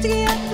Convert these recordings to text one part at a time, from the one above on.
Let's get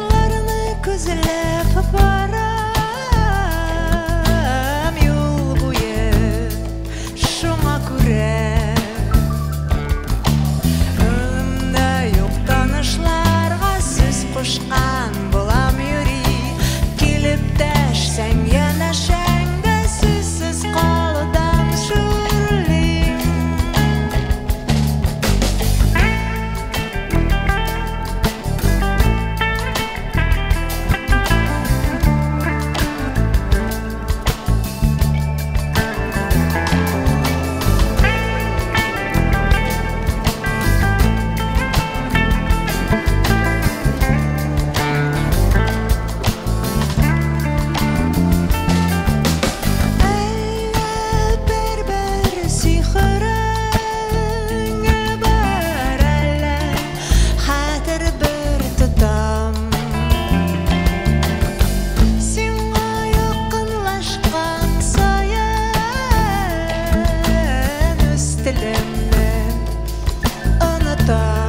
voltar.